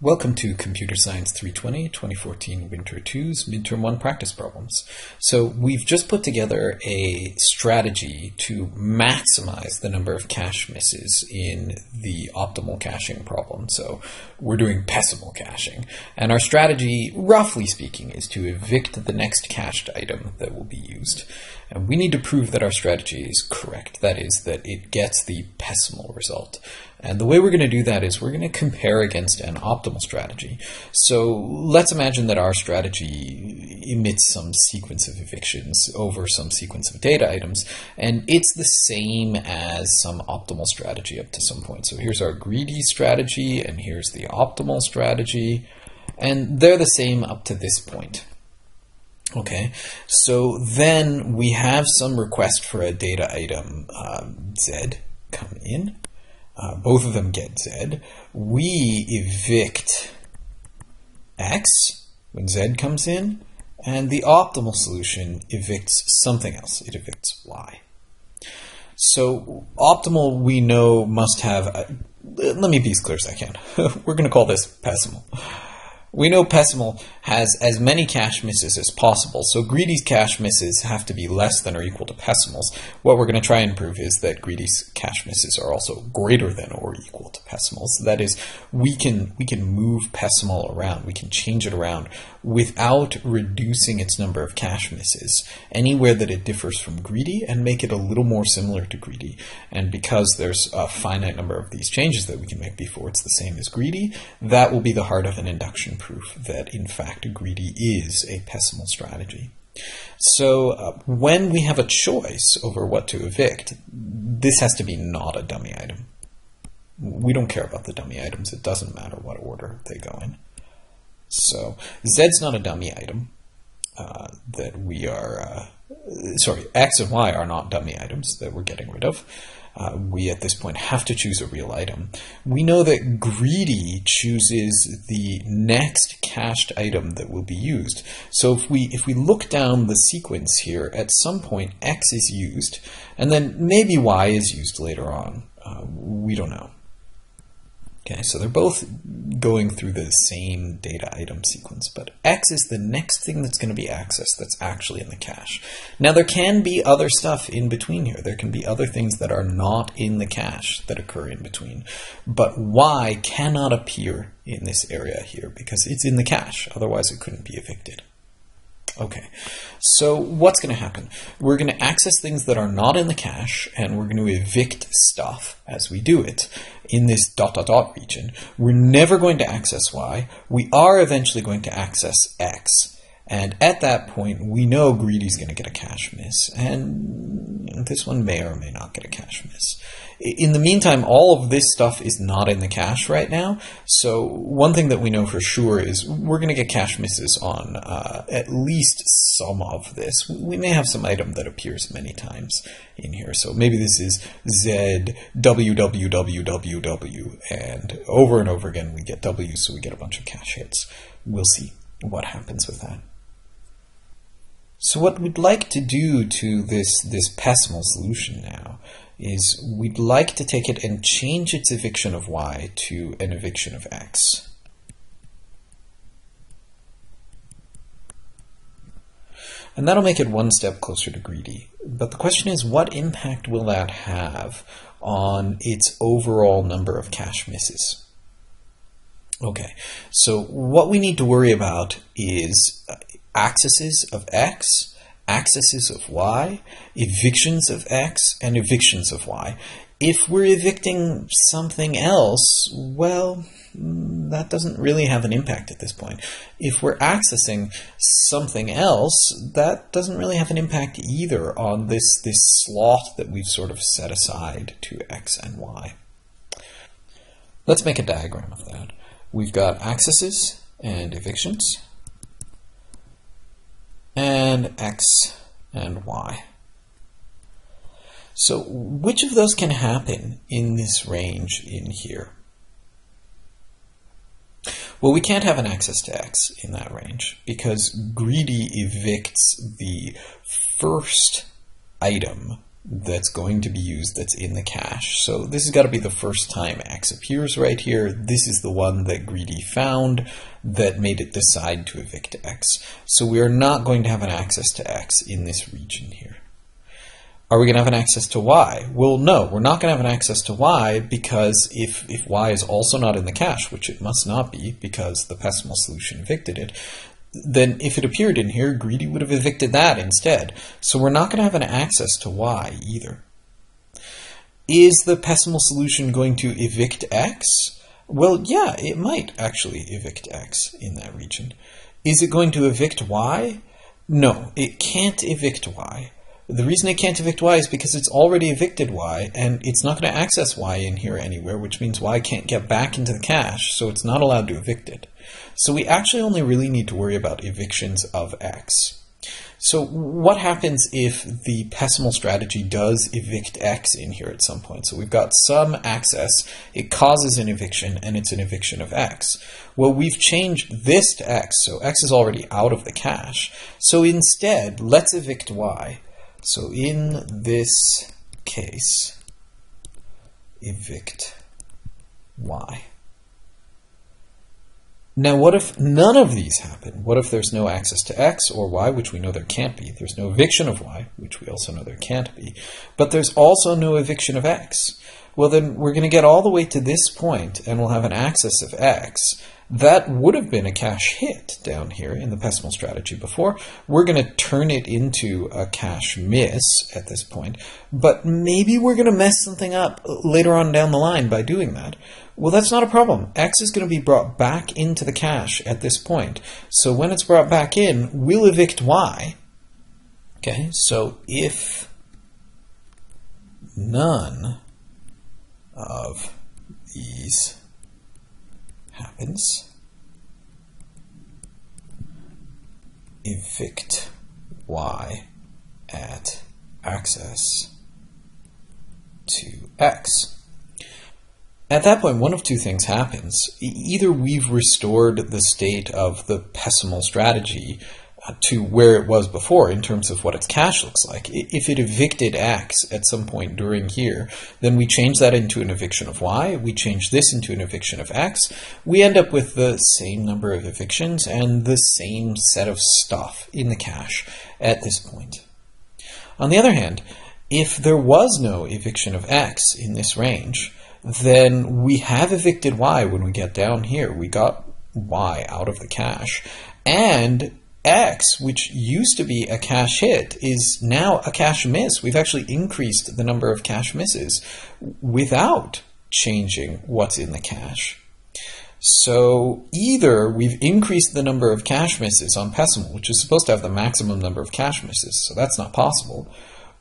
Welcome to Computer Science 320 2014 Winter 2's Midterm 1 practice problems. So we've just put together a strategy to maximize the number of cache misses in the optimal caching problem. So we're doing pessimal caching. And our strategy, roughly speaking, is to evict the next cached item that will be used. And we need to prove that our strategy is correct. That is, that it gets the pessimal result. And the way we're going to do that is we're going to compare against an optimal strategy. So let's imagine that our strategy emits some sequence of evictions over some sequence of data items, and it's the same as some optimal strategy up to some point. So here's our greedy strategy, and here's the optimal strategy, and they're the same up to this point. Okay, so then we have some request for a data item um, Z come in. Uh, both of them get Z. We evict X when Z comes in, and the optimal solution evicts something else. It evicts Y. So optimal we know must have, a, let me be as clear as I can. We're going to call this pessimal. We know Pessimal has as many cache misses as possible, so Greedy's cache misses have to be less than or equal to Pessimal's. What we're going to try and prove is that Greedy's cache misses are also greater than or equal to Pessimal's. That is, we can we can move Pessimal around, we can change it around without reducing its number of cache misses anywhere that it differs from Greedy and make it a little more similar to Greedy. And because there's a finite number of these changes that we can make before it's the same as Greedy, that will be the heart of an induction proof that in fact greedy is a pessimal strategy. So uh, when we have a choice over what to evict, this has to be not a dummy item. We don't care about the dummy items. It doesn't matter what order they go in. So Z's not a dummy item uh, that we are, uh, sorry, X and Y are not dummy items that we're getting rid of uh, we at this point have to choose a real item. We know that greedy chooses the next cached item that will be used. So if we if we look down the sequence here, at some point x is used, and then maybe y is used later on. Uh, we don't know. Okay, so they're both going through the same data item sequence, but X is the next thing that's going to be accessed that's actually in the cache. Now, there can be other stuff in between here. There can be other things that are not in the cache that occur in between, but Y cannot appear in this area here because it's in the cache. Otherwise, it couldn't be evicted. Okay, so what's going to happen? We're going to access things that are not in the cache, and we're going to evict stuff as we do it in this dot dot dot region. We're never going to access y. We are eventually going to access x. And at that point, we know Greedy's going to get a cache miss, and this one may or may not get a cache miss. In the meantime, all of this stuff is not in the cache right now, so one thing that we know for sure is we're going to get cache misses on uh, at least some of this. We may have some item that appears many times in here, so maybe this is Z, W, W, W, W, W, and over and over again we get W, so we get a bunch of cache hits. We'll see what happens with that. So what we'd like to do to this, this pessimal solution now is we'd like to take it and change its eviction of y to an eviction of x. And that'll make it one step closer to greedy. But the question is, what impact will that have on its overall number of cache misses? Okay, so what we need to worry about is accesses of X, accesses of Y, evictions of X, and evictions of Y. If we're evicting something else, well, mm, that doesn't really have an impact at this point. If we're accessing something else, that doesn't really have an impact either on this, this slot that we've sort of set aside to X and Y. Let's make a diagram of that. We've got accesses and evictions and x and y. So which of those can happen in this range in here? Well, we can't have an access to x in that range because greedy evicts the first item that's going to be used that's in the cache. So this has got to be the first time X appears right here. This is the one that Greedy found that made it decide to evict X. So we are not going to have an access to X in this region here. Are we going to have an access to Y? Well, no, we're not going to have an access to Y because if, if Y is also not in the cache, which it must not be because the Pessimal solution evicted it, then if it appeared in here, Greedy would have evicted that instead. So we're not going to have an access to Y either. Is the Pessimal solution going to evict X? Well, yeah, it might actually evict X in that region. Is it going to evict Y? No, it can't evict Y. The reason it can't evict Y is because it's already evicted Y, and it's not going to access Y in here anywhere, which means Y can't get back into the cache, so it's not allowed to evict it. So we actually only really need to worry about evictions of X. So what happens if the Pessimal strategy does evict X in here at some point? So we've got some access, it causes an eviction, and it's an eviction of X. Well, we've changed this to X, so X is already out of the cache. So instead, let's evict Y. So in this case, evict y. Now, what if none of these happen? What if there's no access to x or y, which we know there can't be? There's no eviction of y, which we also know there can't be. But there's also no eviction of x. Well, then we're going to get all the way to this point, and we'll have an access of x that would have been a cache hit down here in the Pessimal strategy before. We're going to turn it into a cache miss at this point, but maybe we're going to mess something up later on down the line by doing that. Well, that's not a problem. X is going to be brought back into the cache at this point. So when it's brought back in, we'll evict Y. Okay, so if none of these happens, evict y at access to x. At that point, one of two things happens. Either we've restored the state of the pessimal strategy to where it was before in terms of what its cache looks like. If it evicted X at some point during here, then we change that into an eviction of Y, we change this into an eviction of X, we end up with the same number of evictions and the same set of stuff in the cache at this point. On the other hand, if there was no eviction of X in this range, then we have evicted Y when we get down here. We got Y out of the cache. And X, which used to be a cache hit, is now a cache miss. We've actually increased the number of cache misses without changing what's in the cache. So either we've increased the number of cache misses on Pessimal, which is supposed to have the maximum number of cache misses, so that's not possible,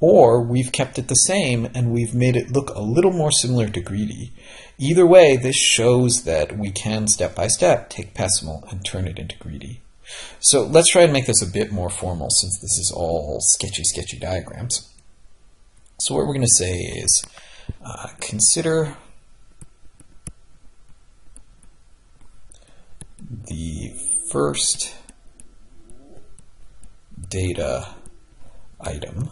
or we've kept it the same and we've made it look a little more similar to Greedy. Either way, this shows that we can step by step take Pessimal and turn it into Greedy. So let's try and make this a bit more formal since this is all sketchy, sketchy diagrams. So what we're going to say is uh, consider the first data item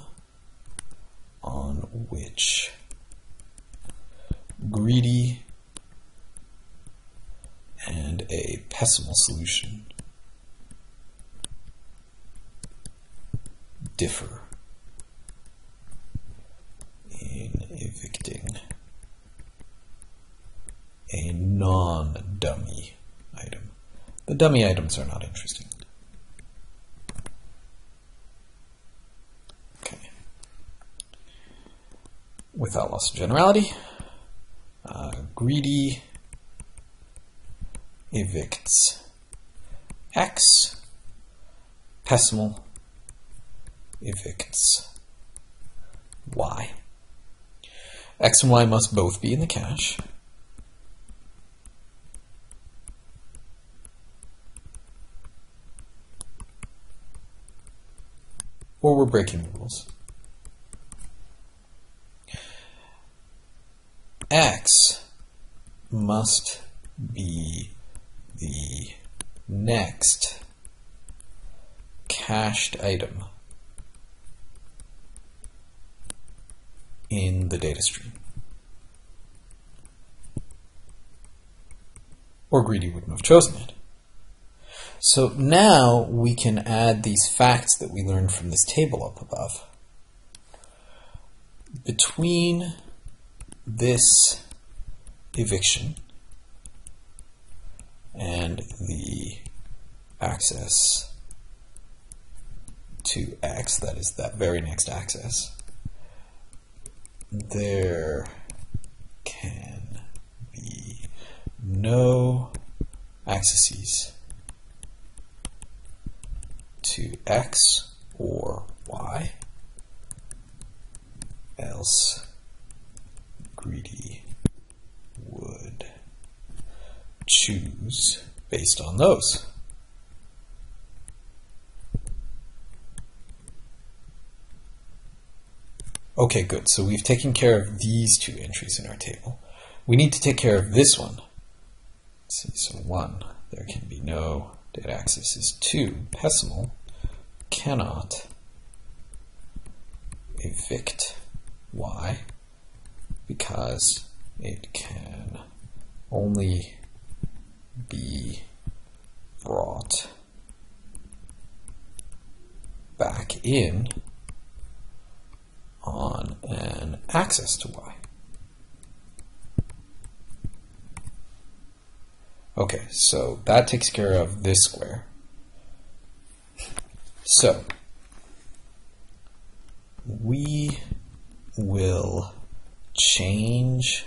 on which greedy and a pessimal solution differ in evicting a non-dummy item. The dummy items are not interesting. Without loss of generality, uh, greedy evicts X, pessimal evicts y. x and y must both be in the cache. Or we're breaking rules. X must be the next cached item in the data stream. Or greedy wouldn't have chosen it. So now we can add these facts that we learned from this table up above. Between this eviction and the access to x, that is that very next access, there can be no accesses to x or y, else greedy would choose based on those. Okay, good. So we've taken care of these two entries in our table. We need to take care of this one. Let's see, so one, there can be no data accesses. Two, Pessimal cannot evict y because it can only be brought back in on an access to y. Okay, so that takes care of this square. So, we will change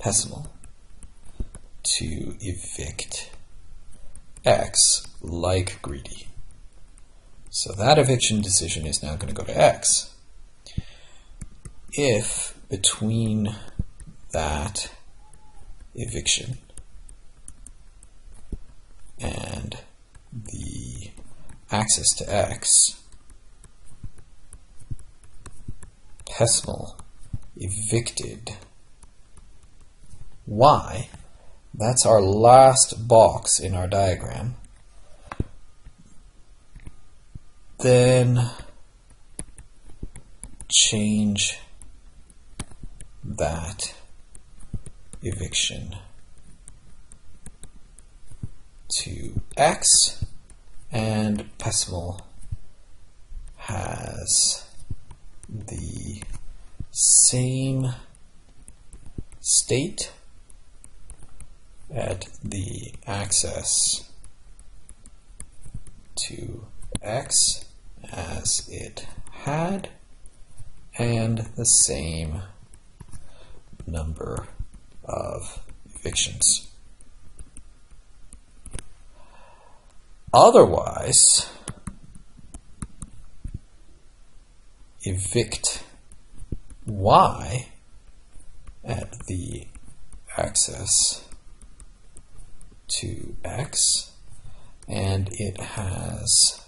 Pessimal to evict x like greedy. So that eviction decision is now going to go to x. If between that eviction and the access to x, Pessimal evicted y, that's our last box in our diagram, then change that eviction to x and Pessimal has the same state at the access to x as it had and the same number of evictions. Otherwise, evict y at the access to x and it has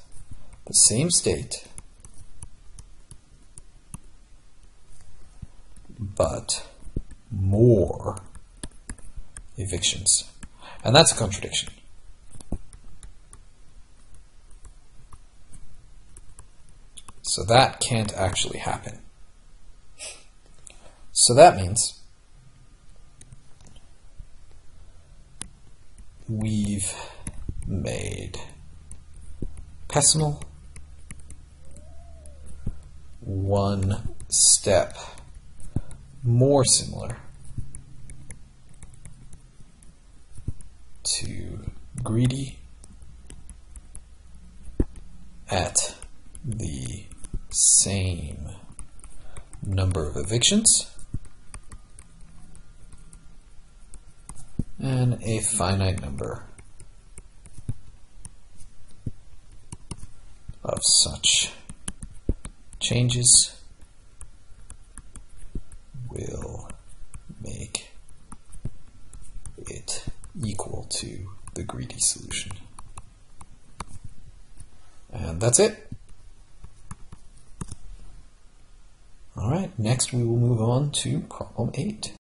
the same state but more evictions. And that's a contradiction. So that can't actually happen. So that means we've made Pessimal one step more similar to greedy at the same number of evictions and a finite number of such changes will make it equal to the greedy solution. And that's it. All right, next we will move on to problem 8.